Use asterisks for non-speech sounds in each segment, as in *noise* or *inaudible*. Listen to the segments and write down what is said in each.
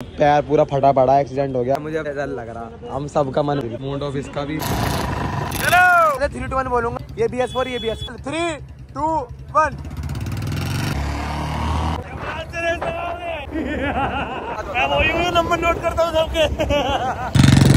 पैर पूरा फटा पड़ा एक्सीडेंट हो गया। मुझे डर लग रहा। हम सबका मन मूड ऑफ़ इसका भी हेलो थ्री टू वन बोलूँगा। ये बी एस फोर ये B S three two one number note करता हूँ सबके।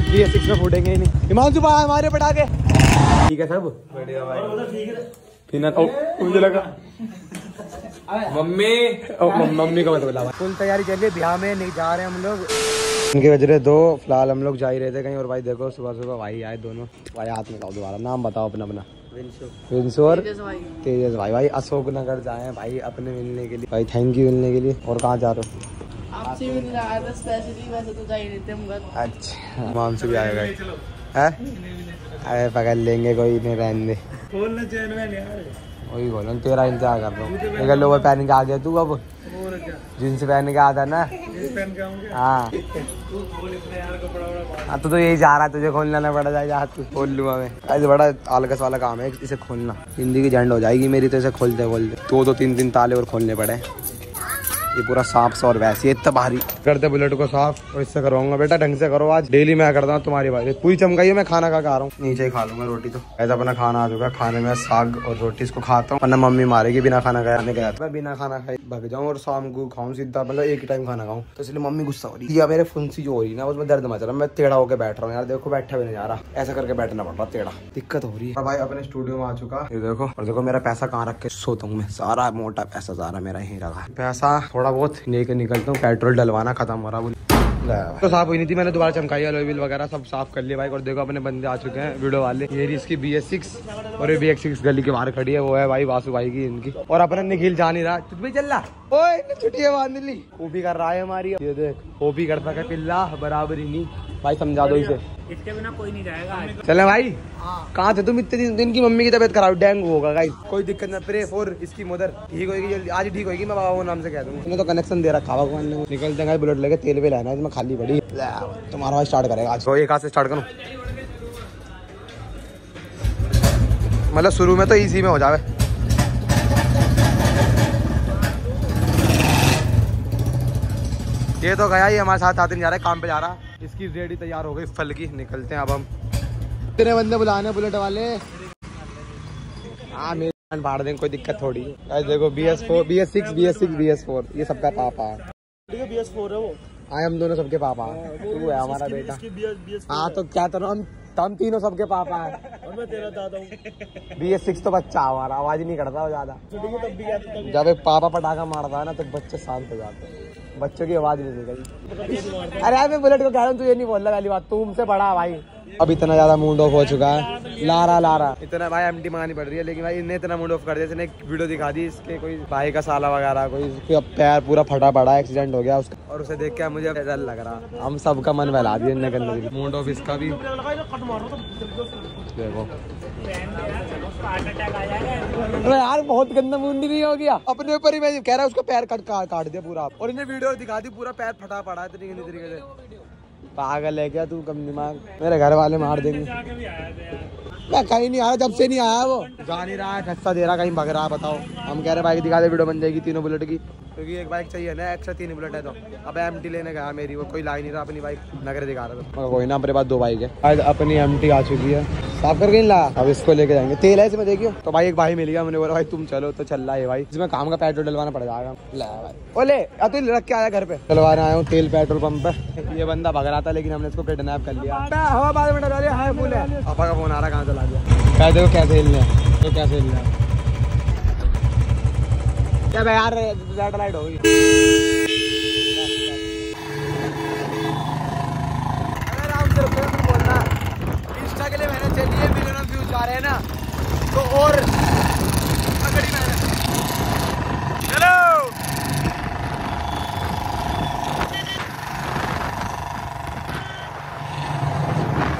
सिक्स में फूटेंगे ही नहीं। हिमांशु भाई हमारे पटाखे। ठीक है सब? बढ़िया भाई। फिर मुझे लगा। मम्मी। मम्मी को मत बुला फुल तैयारी चलिए ब्याह में नहीं जा रहे हम लोग। इनके बजरे दो फ़िलहाल हम लोग जा ही रहे थे कहीं और भाई देखो सुबह सुबह भाई आए दोनों। भाई हाथ में दोबारा। नाम बताओ अपना अपना। तेजस भाई। भाई। अशोक नगर जाए भाई अपने मिलने के लिए। भाई थैंक यू मिलने के लिए। और कहाँ जा रहे हो? आपसे भी मिल रहा था स्पेशली वैसे तो जा ही रहते हम घर। अच्छा मानसू भी आएगा है? अरे पकड़ लेंगे कोई नहीं रहने दे। बोलना चैन में यार। वही बोलो तेरा इंतज़ार कर रहा हूँ। एक लोवर पहन के आ गया तू अब? और क्या? जींस पहन के आता ना? हाँ। यार कपड़ा वपड़ा हाँ, तो तो यही जा रहा है तुझे खोलना ना पड़ जाए जा तू खोल लूँगा मैं ऐसे बड़ा आलकस वाला काम है इसे खोलना। ज़िंदगी झंड हो जाएगी मेरी तो इसे खोलते खोलते। दो दो तीन तीन ताले और खोलने पड़े। ये पूरा साफ़ सा और वैसे इतना भारी करते बुलेट को साफ़, और इससे करवाऊँगा। बेटा, ढंग से करो। आज डेली मैं करता हूँ तुम्हारी बात पूरी चमकाई है, मैं खाना खा खा रहा हूँ। नीचे ही खा लूँगा रोटी तो। ऐसा अपना खाना आ चुका है। खाने में साग और रोटी इसको खाता हूँ। वरना मम्मी मारेगी बिना खाना खाने गया था मैं बिना खाना खाए भग जाऊँ और शाम को खाऊं सीधा मतलब एक ही टाइम खाना खाऊं। तो इसलिए मम्मी गुस्सा हो रही है। या मेरे फुंसी जो हो रही ना, उसमें दर्द मच रहा मैं टेढ़ा होकर बैठ रहा हूँ यार। देखो, बैठा भी नहीं जा रहा। ऐसा करके बैठना पड़ रहा, टेढ़ा। दिक्कत हो रही है। भाई, अपने स्टूडियो में आ चुका। देखो, और देखो, मेरा पैसा कहाँ रख के सोता हूँ मैं। सारा मोटा पैसा, सारा मेरा यहीं रखा है। पैसा थोड़ा बहुत लेके निकलता हूँ, पेट्रोल डलवाना खत्म हो रहा है तो साफ़ हुई नहीं थी, मैंने दोबारा चमकाई अलोई व्हील वगैरह सब साफ़ कर लिया भाई, और देखो अपने बंदे आ चुके हैं, वीडियो वाले। ये इसकी बी एस सिक्स और ये बी एस सिक्स गली के बाहर खड़ी है, वो है भाई वासु भाई की इनकी। और अपना निखिल जा नहीं रहा। चुप चल रहा ओए छुट्टियाँ बाँध ली। वो भी कर रहा है हमारी। ये देख, वो भी करता है, पिल्ला, बराबर नहीं। भाई समझा दो इसे। इसके बिना कोई नहीं जाएगा चले भाई? कहाँ थे तुम इतने दिन दिन की मम्मी की तबीयत खराब? डेंगू होगा गाइस कोई दिक्कत ना प्रे फॉर इसकी मदर ठीक होगी जल्दी आज ठीक होगी मैं बाबा वो नाम से कह दूँगा। उसने तो कनेक्शन दे रखा भगवान ने। निकलते हैं बुलेट लेके तेल भी लेना इसमें खाली पड़ी। तुम्हारा भाई स्टार्ट करेगा आज। तो एक हाथ से स्टार्ट करूँ? मतलब शुरू में तो इजी में हो जावे। ये तो गया ही हमारे साथ आते जा रहा है काम पे जा रहा। है इसकी रेडी तैयार हो गई फल की। निकलते हैं अब हम। तेरे बंदे बुलाने बुलेट वाले। हाँ मेरे फाड़ देंगे कोई दिक्कत थोड़ी। है देखो B S four B S six B S six B S four ये सबका पापा। है बी एस फोर है वो। हाँ हम दोनों सबके पापा। हैं तू है हमारा बेटा। हाँ तो क्या तो हम हम तीनों सबके पापा है। और मैं तेरा दादा हूँ। बी एस सिक्स तो बच्चा हमारा आवाज़ ही नहीं करता वो ज़्यादा। तब जब एक पापा पटाखा मारता है ना तो बच्चे शांत हो जाते हैं। बच्चों की आवाज़ नहीं देगा अरे मैं बुलेट को कह रहा हूँ तू ये नहीं बोल रहा पहली बात तुमसे बड़ा भाई। अब इतना ज़्यादा मूड ऑफ़ हो चुका है। Lara Lara. इतना भाई एमटी मंगानी पड़ रही है लेकिन भाई इन्हें इतना मूड ऑफ़ कर दिया इसने एक वीडियो दिखा दी इसके कोई भाई का साला वगैरह कोई इसका पैर पूरा फटा पड़ा एक्सीडेंट हो गया उसका। और उसे देख के मुझे डर लग रहा। हम सबका मन बहला दिया करने के मूड ऑफ़ इसका भी। देखो। अरे यार बहुत गंदा मुंडी नहीं हो गया। अपने ऊपर ही मैं कह रहा उसका पैर कट काट काट दिया पूरा। और इन्हें वीडियो दिखा दी पूरा पैर फटा पड़ा है तरीके तरीके से। पागल है क्या तू? कम दिमाग। मेरे घर वाले मार देंगे। मैं कहीं नहीं आया, जब से नहीं आया वो। जा नहीं रहा है खस्ता दे रहा कहीं भग रहा बताओ। हम कह रहे भाई, दिखा दे, वीडियो बन जाएगी, तीनों बुलेट की। क्योंकि एक बाइक चाहिए ना एक्स्ट्रा तीन बुलेट है तो। अब एमटी लेने गया मेरी वो कोई ला ही नहीं रहा अपनी बाइक नगर दिखा रहा था। कोई ना अपने पास दो बाइक है। आज अपनी एमटी आ चुकी है। साफ़ करके नहीं ला? अब इसको लेके जाएँगे। तेल है इसमें देखियो। तो भाई एक भाई मिल गया मैंने बोला भाई तुम चलो तो चल रहा है भाई। इसमें काम का पेट्रोल डलवाना पड़ जाएगा ले भाई। ओले अतुल रख के आया घर पे। डलवाने आया हूँ तेल पेट्रोल पंप पे। ये बंदा भग रहा था लेकिन हमने इसको किडनैप कर लिया। हवा बाद में डला लिया हाय फूल है। पापा का फ़ोन आ रहा कहाँ चला गया कह कैसे हिलने हैं, तो कैसे हिलने हैं। भाई यार रेड लाइट हो फ़िल्म बोलना। इंस्टा के लिए मैंने चलिए मिलियन व्यूज़ जा रहे हैं ना तो और तगड़ी मेहनत चलो।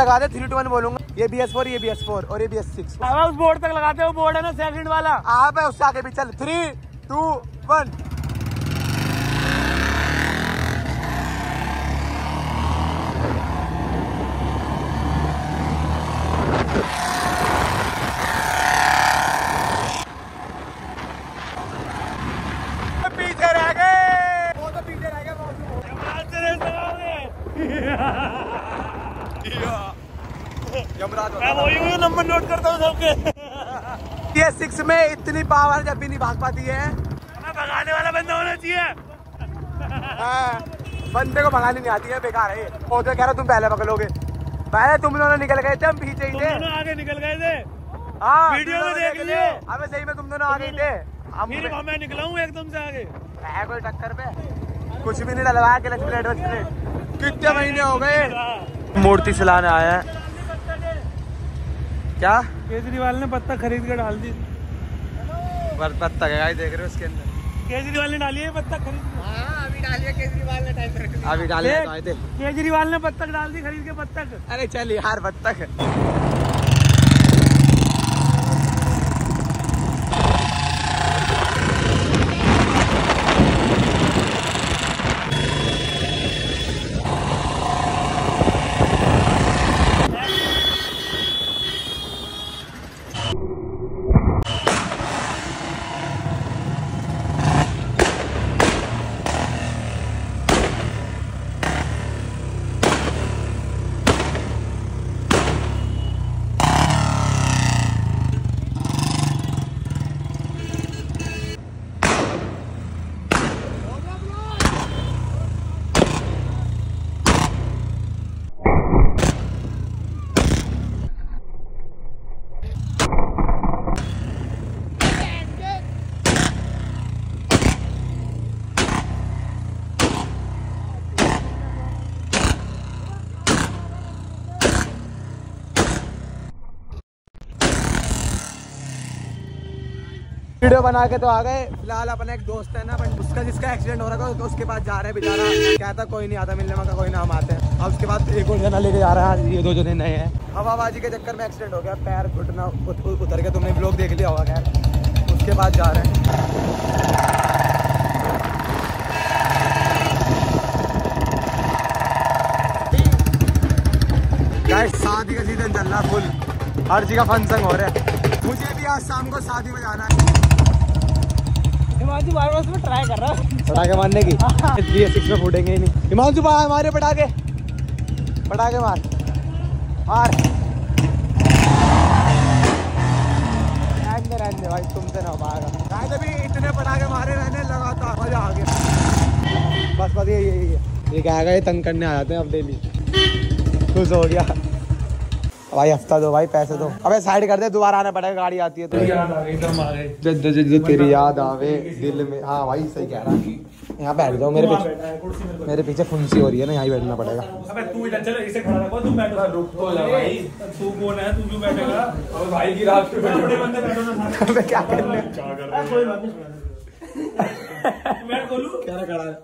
लगा दे थ्री टू वन बोलूँगा। ये बी एस फोर ये बी एस फोर और ये बी एस सिक्स उस बोर्ड तक लगाते हो बोर्ड है ना सेकंड वाला। आप है उससे आगे भी चल। थ्री टू वन पीछे रह गए वो तो पीछे रह गए यमराज मैं वही हूँ नंबर नोट करता हूँ सबके ये सिक्स में इतनी पावर जब भी नहीं भाग पाती है। भगाने वाला बंदा होना चाहिए। हाँ, बंदे को भगानी नहीं आती है बेकार है वो तो कह रहा तुम पहले पकड़ोगे। पहले तुम दोनों निकल गए थे हम पीछे ही थे आगे निकल गए थे। हाँ वीडियो में देख निकल लियो। अबे सही में तुम दोनों आ गए थे। फिर मैं निकला हूँ एकदम से आगे। है कोई टक्कर पे? कुछ भी नहीं डलवाया क्लच प्लेट प्लेट कितने महीने हो गए? मूर्ति चलाने आया है। क्या? केजरीवाल ने पत्ता खरीद के डाल दी। पत्ता का देख रहे हो उसके अंदर? केजरीवाल ने डाली है पत्ता खरीद अभी डालिए अभी डाले अभी डाली है केजरीवाल ने पत्तक डाल दी खरीद के पत्तक। अरे चलिए यार बत्तख वीडियो बना के तो आ गए। फ़िलहाल अपना एक दोस्त है ना बट उसका जिसका एक्सीडेंट हो रहा था तो उसके पास जा रहे हैं बेचारा। कहता कोई नहीं आता मिलने में कोई ना हम आते हैं। अब उसके बाद एक और जना लेके जा रहा है। ये दो जने नए हैं। हवाबाजी के चक्कर में एक्सीडेंट हो गया। पैर घुटना उत, उत, उतर गया। तुमने ब्लॉग देख लिया होगा खैर। उसके बाद जा रहे हैं। शादी का सीज़न चल रहा फुल हर जगह फ़ंक्शन हो रहा है। मुझे भी आज शाम को शादी में जाना है। हिमांशु बार बार उसमें ट्राई कर रहा है। पटाखे मारने की? इसलिए सिक्स में फूटेंगे ही नहीं। हिमांशु भाई हमारे पटाखे। पटाखे मार। मार। रहने रहने भाई तुमसे ना हो पाएगा भी इतने पटाखे मारे रहने लगातार मज़ा आ गया। बस बस ये ये ये ये। क्या आएगा ये तंग करने आ जाते हैं अब डेली खुश हो गया। भाई हफ़्ता दो भाई पैसे दो। अबे साइड कर दे दोबारा आना पड़ेगा गाड़ी आती है तो। जद जद तेरी याद आवे दिल में। हाँ भाई सही कह रहा। है यहाँ बैठ जाओ मेरे पीछे मेरे पीछे फुंसी हो रही है ना यहाँ बैठना पड़ेगा। अबे तू इधर चल इसे खड़ा रखो तुम बैठो। रुक तो जा भाई। तू कौन है? तू क्यों बैठेगा? और भाई की रात पे बड़े बंदे बैठो ना। साथ *laughs* अबे क्या करने में। कोई बात नहीं। मैं खोलूं? क्या खड़ा है?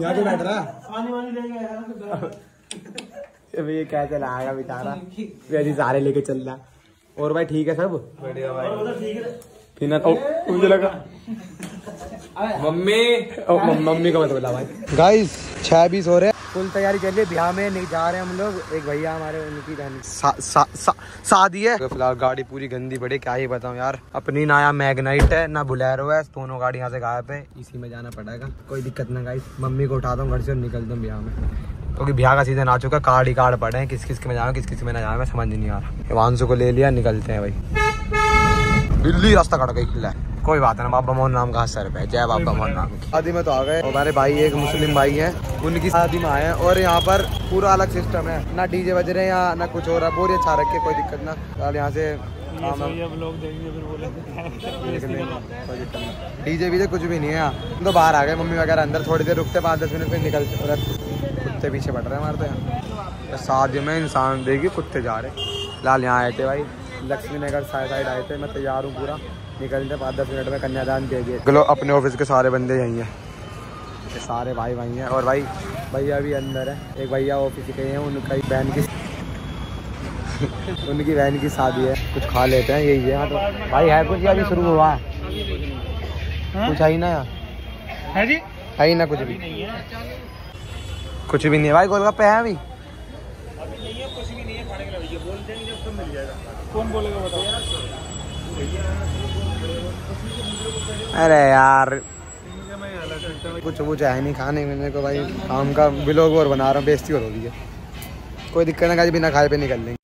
यहाँ पे बैठ रहा? पानी वानी ले गया *laughs* अबे ये क्या चला आएगा बेचारा? वैसे सारे लेके चल रहा और भाई ठीक है सब? बढ़िया भाई। फिर ना मुझे लगा। मम्मी। मम्मी को मत बोला भाई। गाइस छह बीस हो रहे फुल तैयारी कर है ब्याह में नहीं जा रहे हैं हम लोग। एक भैया हमारे उनकी सा, सा, सा, शादी है। तो फ़िलहाल गाड़ी पूरी गंदी पड़ी क्या ही बताऊँ यार। अपनी ना यहाँ मैगनाइट है ना बुलेरो है दोनों गाड़ी यहाँ से गायब है। इसी में जाना पड़ेगा। कोई दिक्कत ना गाइस मम्मी को उठाता हूँ घर से और निकलता हूँ ब्याह में। क्योंकि ब्याह का सीज़न आ चुका है कार्ड ही कार्ड पड़े हैं किस किस के में जाना किस किसमें ना जाए समझ नहीं आ रहा। हिमांशु को ले लिया निकलते हैं भाई। बिल्ली रास्ता कट गई ले कोई बात नहीं बाबा मोहन नाम का सर पे जय बाबा मोहन नाम की। शादी में तो आ गए हमारे भाई एक मुस्लिम भाई हैं उनकी शादी में आए हैं और यहाँ पर पूरा अलग सिस्टम है। ना डीजे बज रहे हैं यहाँ ना कुछ हो रहा है ही अच्छा रखे कोई दिक्कत ना। फ़िलहाल यहाँ से डीजे वीजे कुछ भी नहीं है यहाँ तो बाहर आ गए मम्मी वगैरह अंदर थोड़ी देर रुकते पाँच दस मिनट फिर निकलते और कुत्ते पीछे बढ़ रहे हैं हमारे तो यहाँ शादी में इंसान देगी कुत्ते जा रहे। फ़िलहाल यहाँ आए थे भाई। लक्ष्मी नगर साइड साइड आए थे मैं तैयार हूँ पूरा। निकलते पाँच दस मिनट में कन्यादान दे दिए। चलो अपने ऑफ़िस के सारे बंदे यहीं हैं। सारे भाई भाई हैं। और भाई भैया भी अंदर है। एक भैया ऑफ़िस के हैं उनका ही बहन की उनकी बहन की शादी है। कुछ खा लेते हैं यही है। हाँ तो भाई है कुछ अभी शुरू हुआ है? कुछ है ही ना यार है? जी? है ही ना कुछ भी। कुछ भी नहीं है। भाई गोलगप्पे हैं अभी? कौन बोलेगा बताओ। अरे यार। कुछ वो चाहे नहीं खाने मेरे को भाई। काम का बिलोग और बना रहा हूँ बेस्ती और हो रही है। कोई दिक्कत ना खाई बिना खाए पे निकल लेंगे।